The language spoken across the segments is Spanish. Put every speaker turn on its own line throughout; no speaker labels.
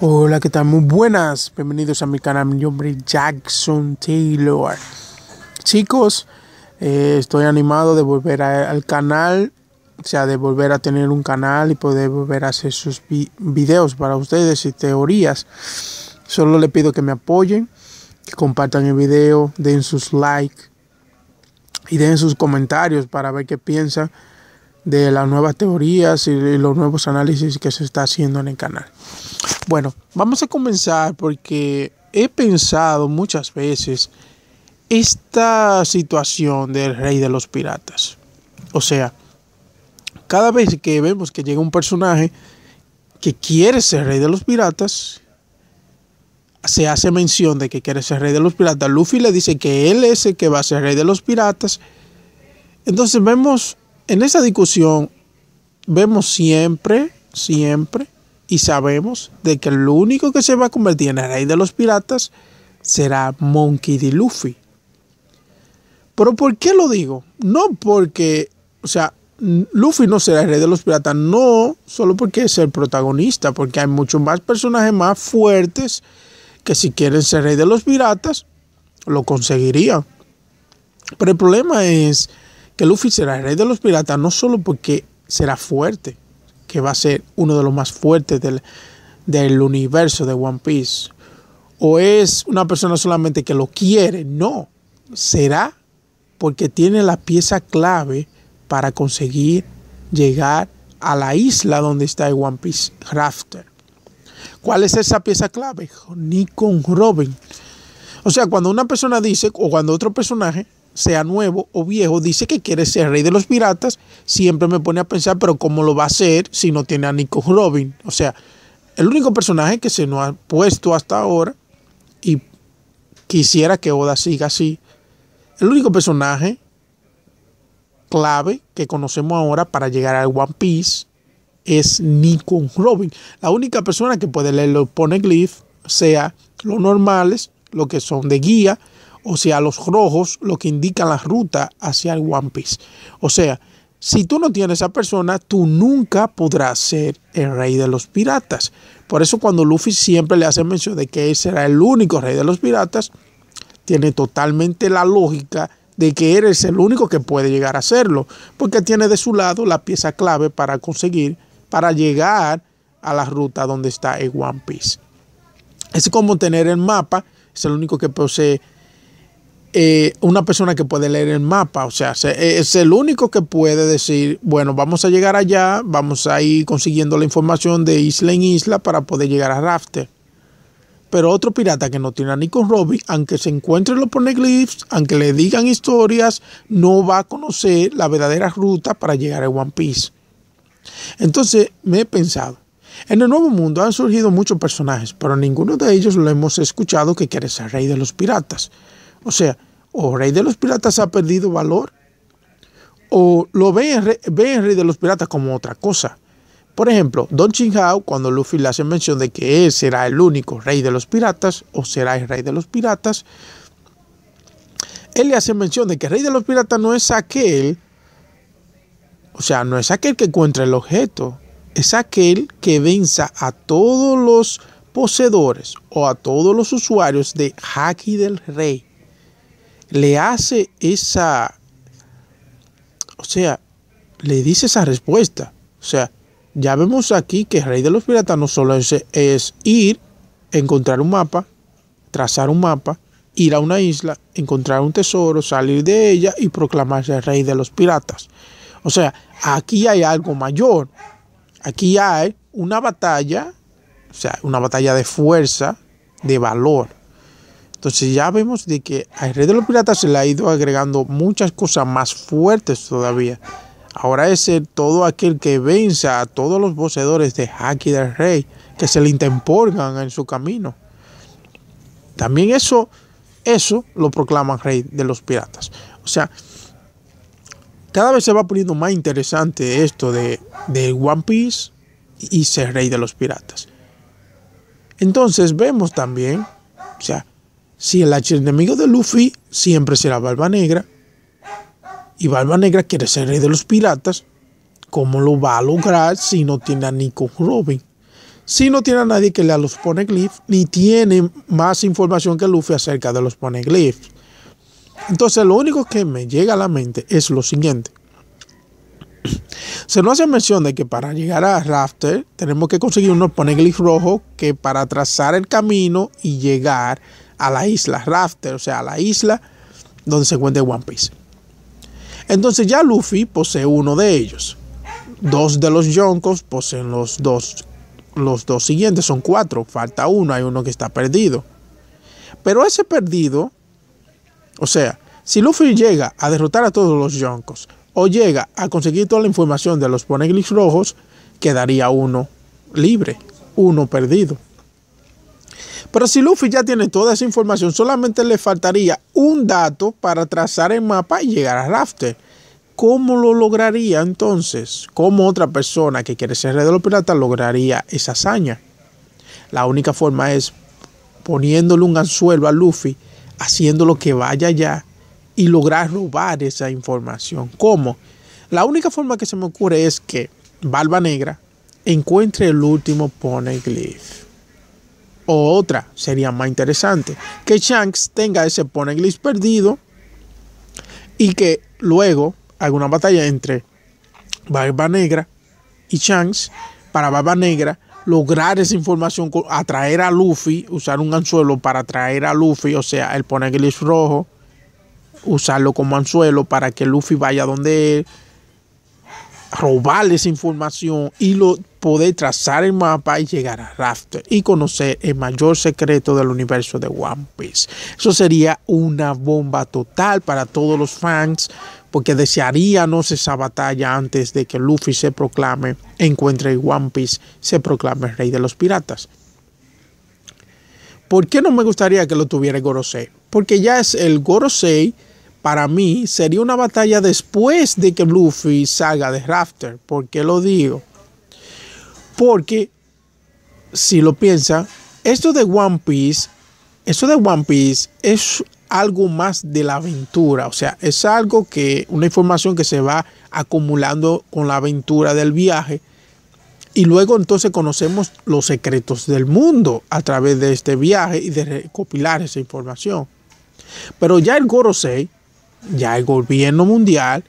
Hola, ¿qué tal? Muy buenas. Bienvenidos a mi canal. Mi nombre es Jackson Taylor. Chicos, eh, estoy animado de volver al canal. O sea, de volver a tener un canal y poder volver a hacer sus videos para ustedes y teorías. Solo le pido que me apoyen, que compartan el video, den sus likes y den sus comentarios para ver qué piensan de las nuevas teorías y los nuevos análisis que se está haciendo en el canal. Bueno, vamos a comenzar porque he pensado muchas veces esta situación del rey de los piratas. O sea, cada vez que vemos que llega un personaje que quiere ser rey de los piratas, se hace mención de que quiere ser rey de los piratas. Luffy le dice que él es el que va a ser rey de los piratas. Entonces vemos en esa discusión, vemos siempre, siempre y sabemos de que el único que se va a convertir en el rey de los piratas será Monkey D. Luffy. Pero ¿por qué lo digo? No porque, o sea, Luffy no será el rey de los piratas, no solo porque es el protagonista, porque hay muchos más personajes más fuertes que si quieren ser rey de los piratas, lo conseguirían. Pero el problema es que Luffy será el rey de los piratas no solo porque será fuerte, que va a ser uno de los más fuertes del, universo de One Piece. O es una persona solamente que lo quiere. No, será porque tiene la pieza clave para conseguir llegar a la isla donde está el One Piece Rafter. ¿Cuál es esa pieza clave? Nikon Robin. O sea, cuando una persona dice, o cuando otro personaje sea nuevo o viejo, dice que quiere ser rey de los piratas, siempre me pone a pensar, pero ¿cómo lo va a hacer si no tiene a Nico Robin? O sea, el único personaje que se nos ha puesto hasta ahora, y quisiera que Oda siga así, el único personaje clave que conocemos ahora para llegar al One Piece es Nico Robin. La única persona que puede leer los poneglyphs, sea los normales, lo que son de guía, o sea, los rojos, lo que indican la ruta hacia el One Piece. O sea, si tú no tienes a esa persona, tú nunca podrás ser el rey de los piratas. Por eso cuando Luffy siempre le hace mención de que él será el único rey de los piratas, tiene totalmente la lógica de que eres el único que puede llegar a serlo, porque tiene de su lado la pieza clave para conseguir, para llegar a la ruta donde está el One Piece. Es como tener el mapa, es el único que posee eh, una persona que puede leer el mapa, o sea, es el único que puede decir, bueno, vamos a llegar allá, vamos a ir consiguiendo la información de isla en isla para poder llegar a Rafter. Pero otro pirata que no tiene a Nico Robin, aunque se encuentre los poneglyphs, aunque le digan historias, no va a conocer la verdadera ruta para llegar a One Piece. Entonces me he pensado, en el nuevo mundo han surgido muchos personajes, pero ninguno de ellos lo hemos escuchado que quiere ser rey de los piratas. O sea, o Rey de los Piratas ha perdido valor, o lo ven, ven Rey de los Piratas como otra cosa. Por ejemplo, Don Hao, cuando Luffy le hace mención de que él será el único rey de los piratas, o será el rey de los piratas, él le hace mención de que rey de los piratas no es aquel, o sea, no es aquel que encuentra el objeto, es aquel que venza a todos los poseedores o a todos los usuarios de Haki del Rey le hace esa, o sea, le dice esa respuesta. O sea, ya vemos aquí que el rey de los piratas no solo es, ir, encontrar un mapa, trazar un mapa, ir a una isla, encontrar un tesoro, salir de ella y proclamarse rey de los piratas. O sea, aquí hay algo mayor. Aquí hay una batalla, o sea, una batalla de fuerza, de valor. Entonces ya vemos de que al rey de los piratas se le ha ido agregando muchas cosas más fuertes todavía. Ahora es todo aquel que venza a todos los poseedores de Haki del Rey, que se le intemporgan en su camino. También eso, eso lo proclaman rey de los piratas. O sea, cada vez se va poniendo más interesante esto de, de One Piece y ser rey de los piratas. Entonces vemos también, o sea, si el enemigo de Luffy siempre será Barba Negra, y Barba Negra quiere ser rey de los piratas, ¿cómo lo va a lograr si no tiene a Nico Robin? si no tiene a nadie que lea los poneglyphs, ni tiene más información que Luffy acerca de los poneglyphs. Entonces, lo único que me llega a la mente es lo siguiente. Se nos hace mención de que para llegar a Rafter tenemos que conseguir unos poneglyphs rojos que para trazar el camino y llegar a la isla Rafter, o sea, a la isla donde se encuentra One Piece. Entonces ya Luffy posee uno de ellos. Dos de los Yonkos poseen los dos los dos siguientes son cuatro, falta uno, hay uno que está perdido. Pero ese perdido, o sea, si Luffy llega a derrotar a todos los Yonkos o llega a conseguir toda la información de los Poneglyphs rojos, quedaría uno libre, uno perdido. Pero si Luffy ya tiene toda esa información, solamente le faltaría un dato para trazar el mapa y llegar a Rafter. ¿Cómo lo lograría entonces? ¿Cómo otra persona que quiere ser rey de los piratas lograría esa hazaña? La única forma es poniéndole un anzuelo a Luffy, haciéndolo que vaya allá y lograr robar esa información. ¿Cómo? La única forma que se me ocurre es que Barba Negra encuentre el último Poneglyph. O otra, sería más interesante, que Shanks tenga ese Poneglyph perdido y que luego alguna batalla entre Barba Negra y Shanks para Barba Negra lograr esa información, atraer a Luffy, usar un anzuelo para atraer a Luffy, o sea, el poneglyph rojo, usarlo como anzuelo para que Luffy vaya donde él, robarle esa información y lo, poder trazar el mapa y llegar a Rafter y conocer el mayor secreto del universo de One Piece. Eso sería una bomba total para todos los fans porque desearíamos esa batalla antes de que Luffy se proclame, encuentre One Piece, se proclame rey de los piratas. ¿Por qué no me gustaría que lo tuviera Gorosei? Porque ya es el Gorosei, para mí, sería una batalla después de que Luffy salga de Rafter. ¿Por qué lo digo? Porque, si lo piensa, esto de One Piece, esto de One Piece es algo más de la aventura, o sea, es algo que, una información que se va acumulando con la aventura del viaje y luego entonces conocemos los secretos del mundo a través de este viaje y de recopilar esa información. Pero ya el Gorosei, ya el gobierno mundial,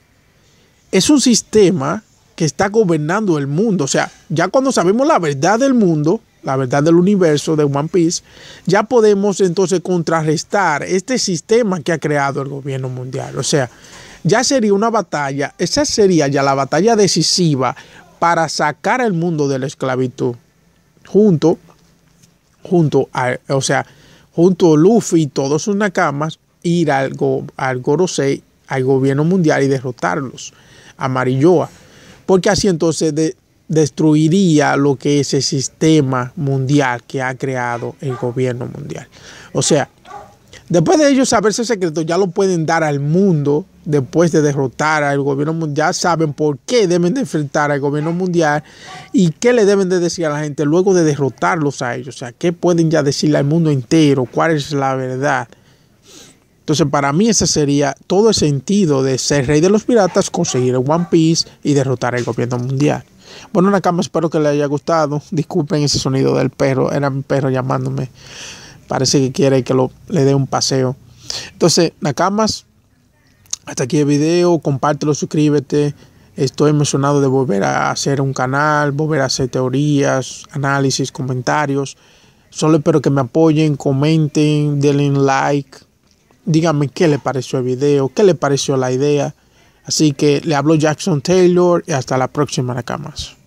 es un sistema que está gobernando el mundo. O sea, ya cuando sabemos la verdad del mundo, la verdad del universo de One Piece, ya podemos entonces contrarrestar este sistema que ha creado el gobierno mundial. O sea, ya sería una batalla, esa sería ya la batalla decisiva para sacar al mundo de la esclavitud. Junto, junto a, o sea, junto a Luffy y todos sus nakamas, ir al, al Gorosei, al gobierno mundial y derrotarlos, a Marilloa. Porque así entonces de, destruiría lo que es el sistema mundial que ha creado el gobierno mundial. O sea, después de ellos saber ese secreto, ya lo pueden dar al mundo después de derrotar al gobierno mundial, saben por qué deben de enfrentar al gobierno mundial y qué le deben de decir a la gente luego de derrotarlos a ellos. O sea, qué pueden ya decirle al mundo entero, cuál es la verdad. Entonces, para mí ese sería todo el sentido de ser rey de los piratas, conseguir el One Piece y derrotar al gobierno mundial. Bueno, Nakama, espero que le haya gustado. Disculpen ese sonido del perro. Era mi perro llamándome. Parece que quiere que le dé un paseo. Entonces, Nakamas, hasta aquí el video. Compártelo, suscríbete. Estoy emocionado de volver a hacer un canal, volver a hacer teorías, análisis, comentarios. Solo espero que me apoyen, comenten, denle like. Díganme qué le pareció el video, qué le pareció la idea. Así que le hablo Jackson Taylor y hasta la próxima, Nakamas.